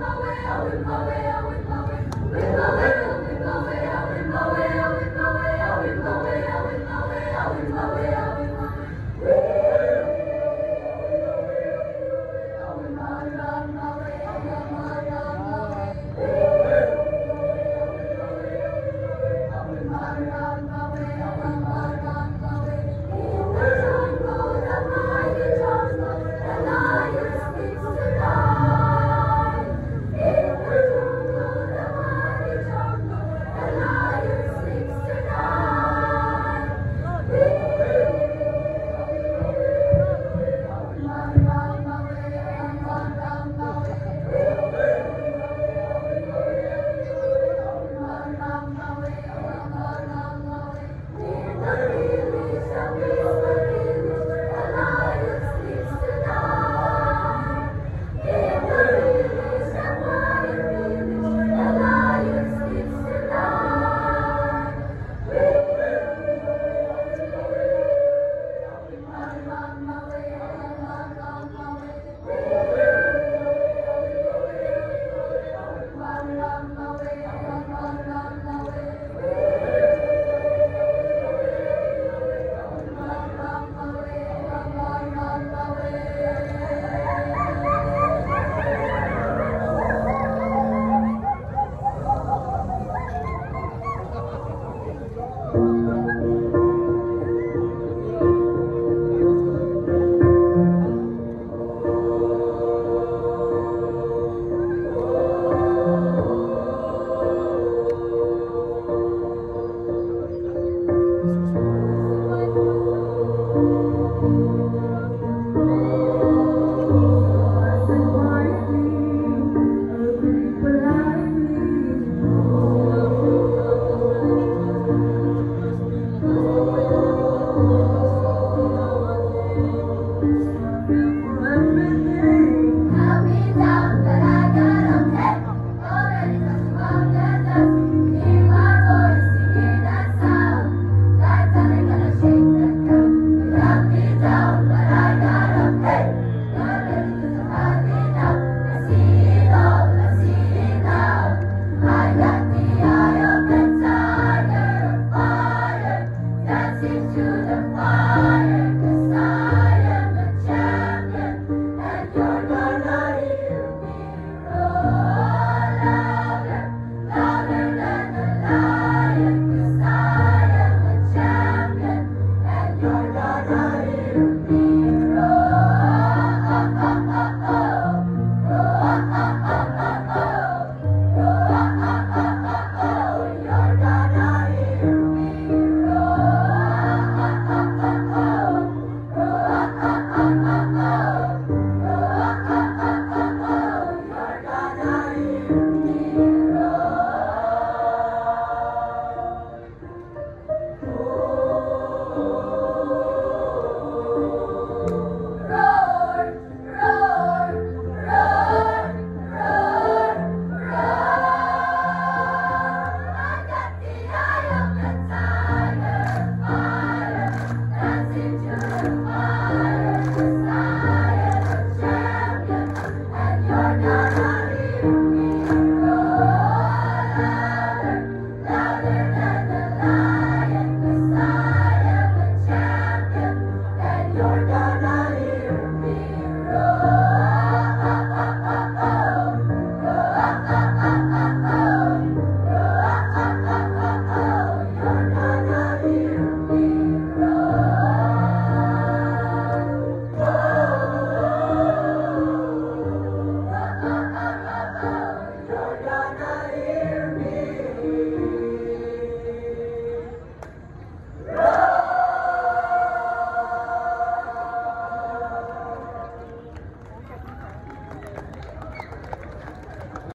With my will, with my will, with my will, with my will.